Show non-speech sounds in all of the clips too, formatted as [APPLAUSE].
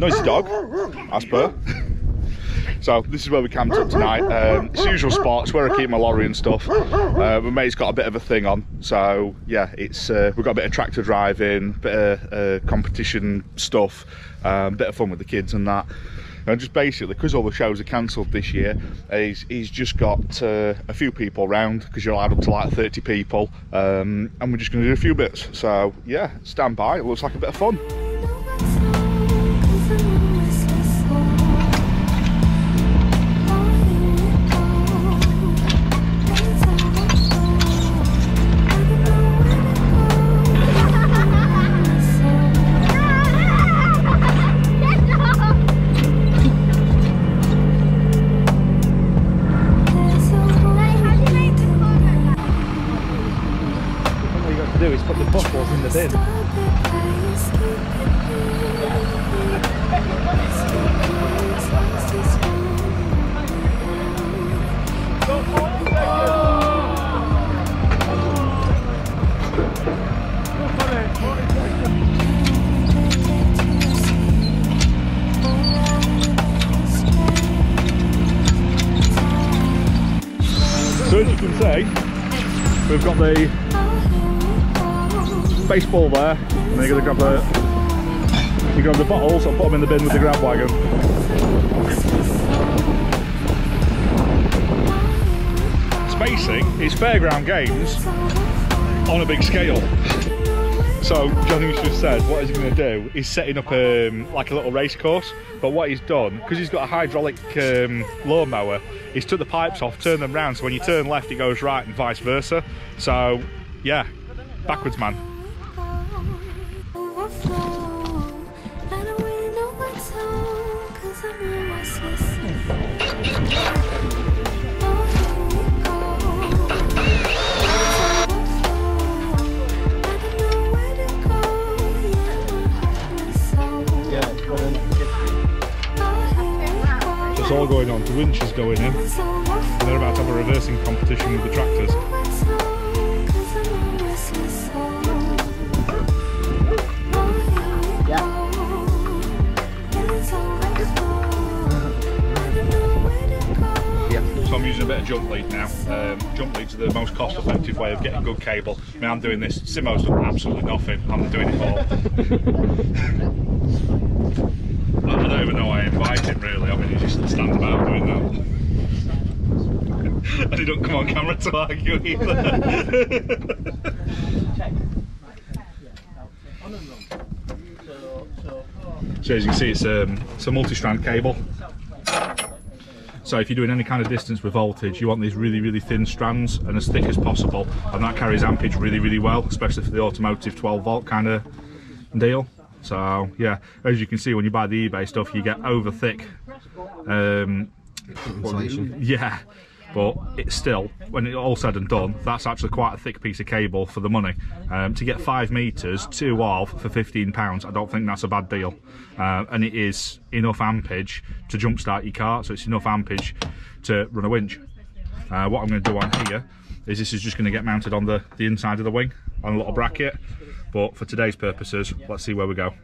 noisy dog, as per. So this is where we camped up tonight. Um, it's usual It's where I keep my lorry and stuff. Uh, my mate's got a bit of a thing on, so yeah, it's uh, we've got a bit of tractor driving, bit of uh, competition stuff, um, bit of fun with the kids and that. And just basically, because all the shows are cancelled this year, he's, he's just got uh, a few people round because you're allowed up to like 30 people, um, and we're just going to do a few bits. So yeah, stand by. It looks like a bit of fun. We've got the baseball there, and then you're going to grab the you grab the bottles and put them in the bin with the grab wagon. Spacing is fairground games on a big scale. So Johnny just said what he's going to do is setting up um, like a little race course. But what he's done, because he's got a hydraulic um, lawnmower, he's took the pipes off, turned them round, so when you turn left it goes right and vice versa. So yeah, backwards man. It's all going on. The winch is going in. And they're about to have a reversing competition with the tractors. So I'm using a bit of jump lead now. Um, jump lead's are the most cost effective way of getting good cable. I mean, I'm doing this, Simo's done absolutely nothing. I'm doing it all. [LAUGHS] I don't even know why I invite him really. I mean, he just stands about doing that. [LAUGHS] and he don't come on camera to argue either. [LAUGHS] so as you can see, it's, um, it's a multi-strand cable. So if you're doing any kind of distance with voltage, you want these really, really thin strands and as thick as possible. And that carries ampage really, really well, especially for the automotive 12 volt kind of deal. So yeah, as you can see when you buy the eBay stuff, you get over thick. Um, yeah, but it's still, when it's all said and done, that's actually quite a thick piece of cable for the money. Um, to get five meters, two of for 15 pounds, I don't think that's a bad deal. Uh, and it is enough ampage to jumpstart your car, so it's enough ampage to run a winch. Uh, what I'm going to do on here is this is just going to get mounted on the, the inside of the wing on a little bracket. But for today's purposes, let's see where we go.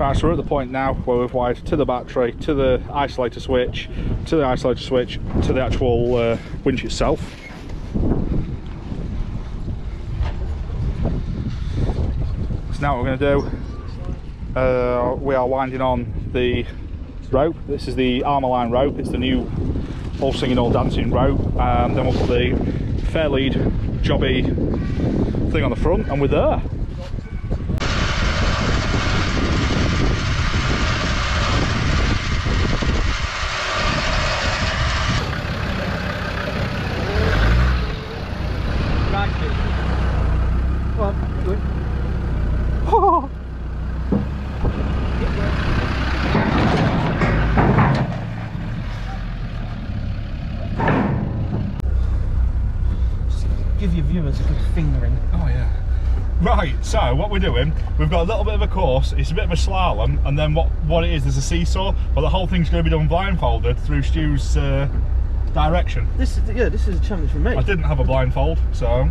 Right, so we're at the point now where we've wired to the battery, to the isolator switch, to the isolator switch, to the actual uh, winch itself. So now what we're going to do, uh, we are winding on the rope. This is the armor line rope, it's the new all singing, all dancing rope. And then we'll put the Fairlead jobby thing on the front and we're there. Give your viewers a good fingering. Oh yeah. Right, so what we're doing, we've got a little bit of a course, it's a bit of a slalom, and then what, what it is, there's a seesaw, but the whole thing's going to be done blindfolded through Stu's uh, direction. This is yeah, this is a challenge for me. I didn't have a blindfold, so...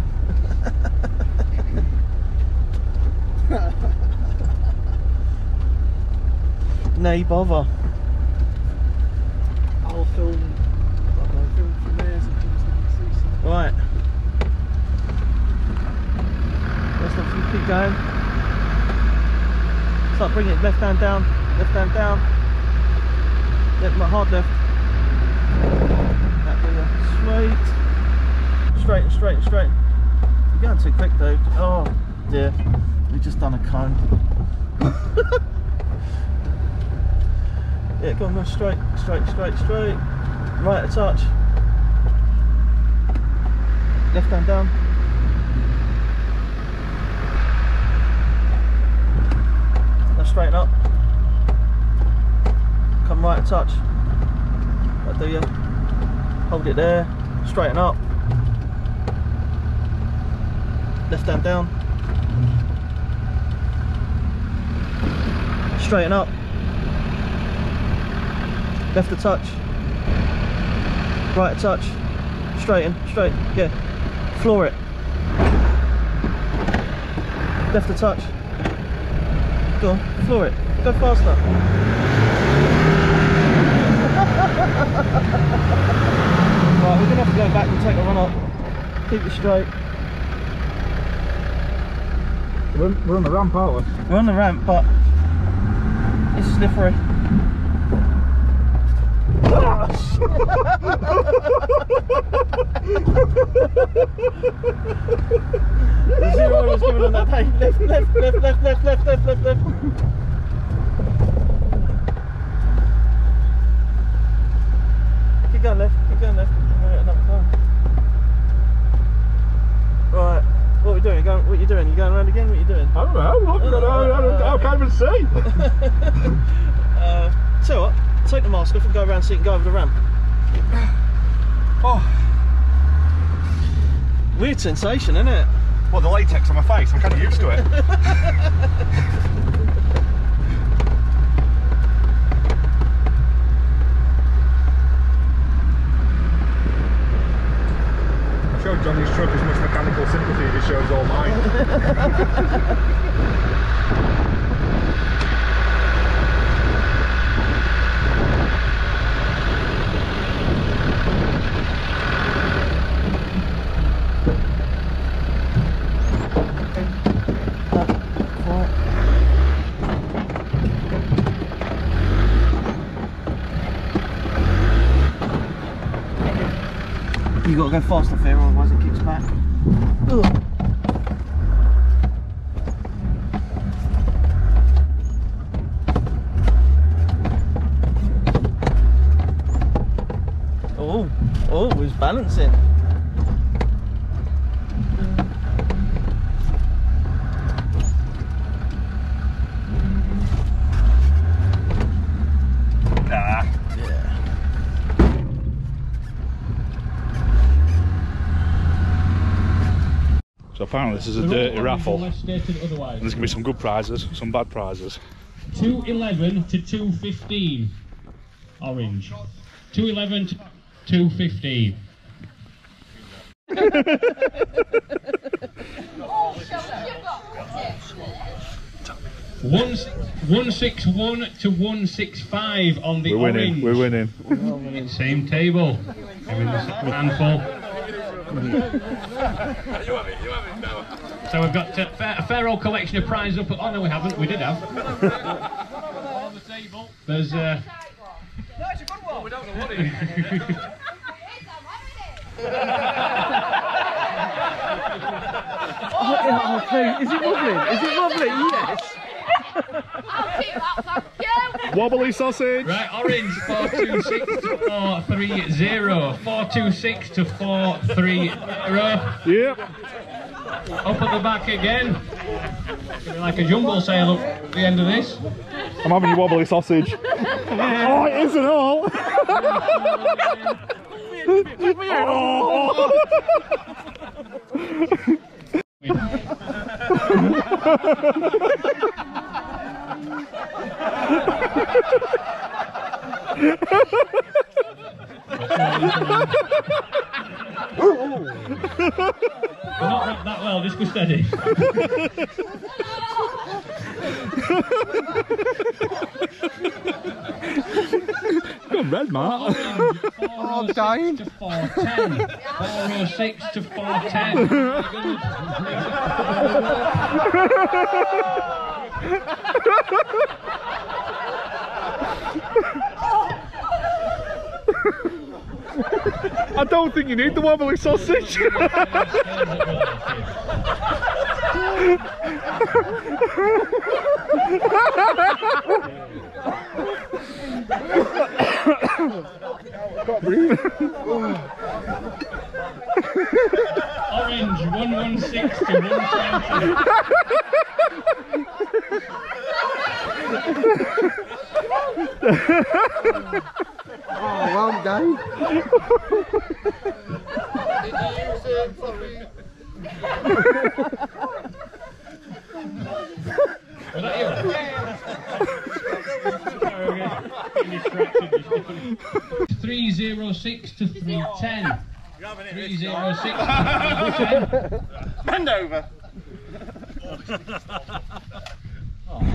[LAUGHS] Nay bother. I'll film. I'll film from there so people can see. Right. Let's not keep going. Start bringing it left hand down, left hand down. Left, my hard left. That way, straight. Straight and straight and straight. You're going too quick though. Oh dear. We've just done a cone. [LAUGHS] yeah, go on, go straight, straight, straight, straight. Right a touch. Left hand down. Straighten up. Come right a touch. That do you. Hold it there. Straighten up. Left hand down. Straighten up. Left a touch. Right a touch. Straighten, straight, yeah. Floor it. Left a touch. Go on, floor it. Go faster. [LAUGHS] right, we're gonna have to go back and take a run up. Keep it straight. We're, we're on the ramp, aren't we? We're on the ramp, but it's slippery. [LAUGHS] [LAUGHS] Take the mask off and go around so you can go over the ramp. [SIGHS] Oh, Weird sensation, isn't it? what the latex on my face? I'm kind of used to it. [LAUGHS] Showed Johnny's truck as much mechanical sympathy as he shows all mine. Quiet. You gotta go fast off here, otherwise it kicks back. Ugh. Oh, oh, he's balancing. Apparently this is a dirty raffle. And there's gonna be some good prizes, some bad prizes. 211 to 215. Orange. 211 to 215. [LAUGHS] One, 161 to 165 on the We're winning. orange. We're winning. Same table. Giving us a handful so we've got a fair, a fair, old collection of prizes up. Oh no, we haven't. We did have. There's. Uh, no, it's a good one. We don't know what it is. [LAUGHS] Wobbly sausage. right, orange 426 to 430. 426 to 430. Yep. Up at the back again. Like a jumble sale up at the end of this. I'm having your wobbly sausage. oh, it isn't all. [LAUGHS] [LAUGHS] oh. We're not wrapped that well, just go steady. Gone red, Mark. Oh, I'm dying. To 410. 406 to 410. [LAUGHS] [LAUGHS] [LAUGHS] I don't think you need the wobbly sausage. Orange 116 to 120. Was that you? Three zero six to three ten. Three zero six to three ten. Bend over.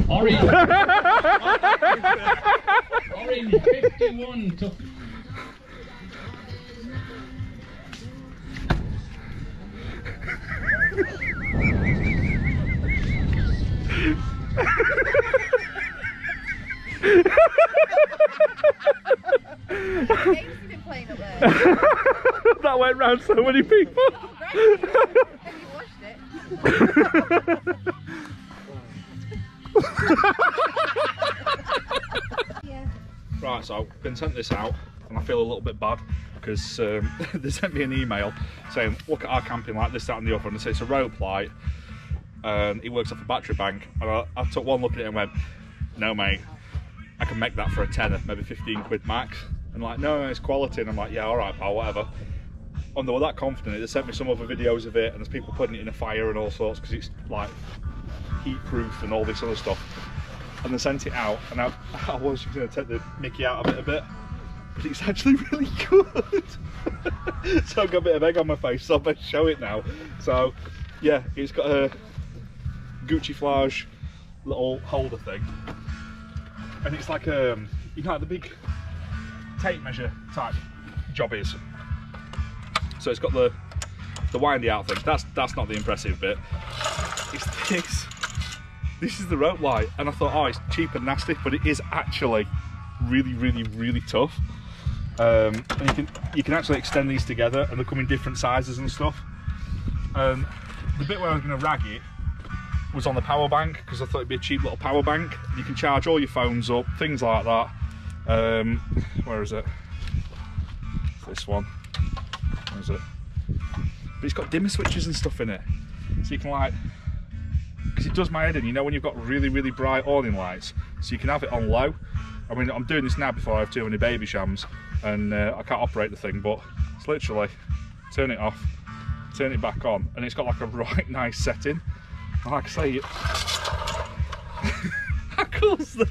Orange. Orange fifty-one to. [LAUGHS] that went round so many people. Have you watched it? yeah. [LAUGHS] Right, so I've been sent this out and I feel a little bit bad because um, [LAUGHS] they sent me an email saying, look at our camping like this, that and the other. And they say it's a rope light Um, and it works off a battery bank. And I, I took one look at it and went, no mate, I can make that for a tenner, maybe 15 quid max. And like, no, it's quality. And I'm like, yeah, all right, pal, whatever. And they were that confident, they sent me some other videos of it and there's people putting it in a fire and all sorts because it's like heat proof and all this other stuff. And they sent it out and I, [LAUGHS] I was going to take the mickey out of it a bit, but it's actually [LAUGHS] really good. [LAUGHS] so I've got a bit of egg on my face, so I better show it now. So yeah, it's got a Gucci Flage little holder thing. And it's like um you know the big tape measure type jobbies. So it's got the the windy out thing. That's that's not the impressive bit. It's this. This is the rope light, and I thought, oh, it's cheap and nasty, but it is actually really, really, really tough. Um, and you can you can actually extend these together, and they come in different sizes and stuff. Um, the bit where I was going to rag it was on the power bank because I thought it'd be a cheap little power bank. You can charge all your phones up, things like that. Um, where is it? This one. Where is it? But it's got dimmer switches and stuff in it, so you can like because it does my head in. You know when you've got really really bright awning lights, so you can have it on low. I mean, I'm doing this now before I have too many Babychams, and uh, I can't operate the thing, but it's literally turn it off, turn it back on, and it's got like a [LAUGHS] right nice setting. And like I say, it. [LAUGHS] How cool's this?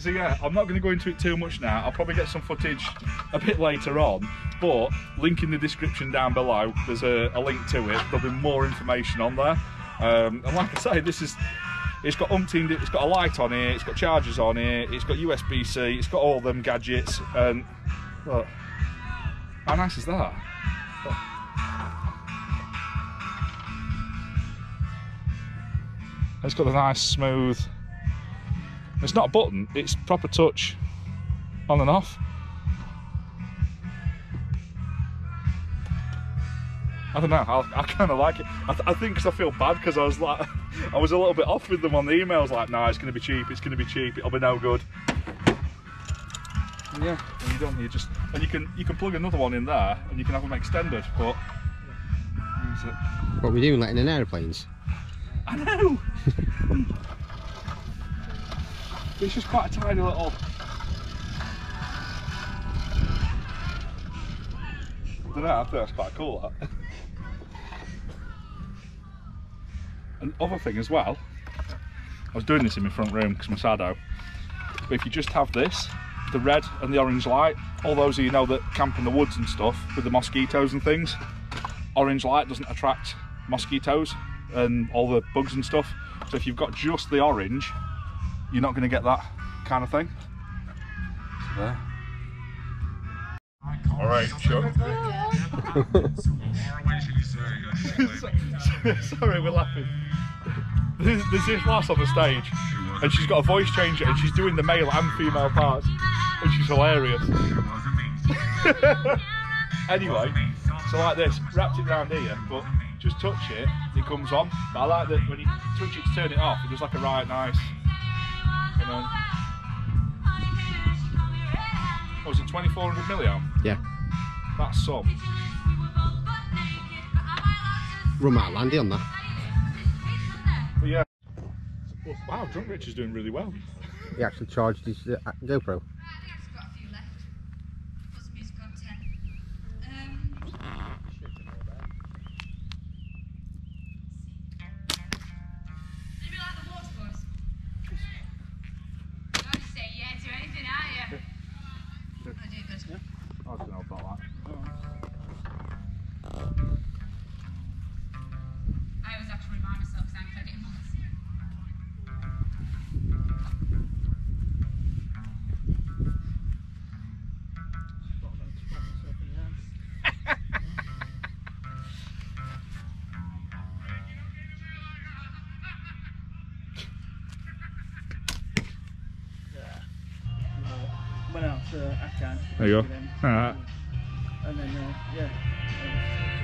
So yeah, I'm not going to go into it too much now. I'll probably get some footage a bit later on, but link in the description down below. There's a, a link to it. There'll be more information on there. Um, and like I say, this is it's got umpteen. It's got a light on it. It's got chargers on it. It's got USB-C. It's got all them gadgets. And look, how nice is that? Look. It's got a nice smooth. It's not a button. It's proper touch on and off. I don't know. I, I kind of like it. I, th- I think because I feel bad because I was like, [LAUGHS] I was a little bit off with them on the emails. Like, no, it's going to be cheap. It's going to be cheap. It'll be no good. And yeah, and you don't. You just and you can you can plug another one in there and you can have them extended. But? What we doing, like in airplanes? I know. It's just quite a tiny little. I don't know. I think that's quite cool. That. And other thing as well, I was doing this in my front room because my Sado. But if you just have this, the red and the orange light, all those of you know that camp in the woods and stuff with the mosquitoes and things, orange light doesn't attract mosquitoes and all the bugs and stuff. So if you've got just the orange, you're not going to get that kind of thing. So there. All right, Chuck. [LAUGHS] Sorry, we're laughing. There's, there's this lass on the stage, and she's got a voice changer, and she's doing the male and female parts, and she's hilarious. [LAUGHS] anyway, so like this, wrapped it round here, but just touch it, it comes on. But I like that when you touch it to turn it off, it does like a right nice. You know. What was it 2400 milliamp? Yeah. That's some. Run out Landy on that. But yeah. Well, wow, Drunk Rich is doing really well. He actually charged his uh, GoPro. Out to Akan. There you go. them, Alright. And then, uh, yeah.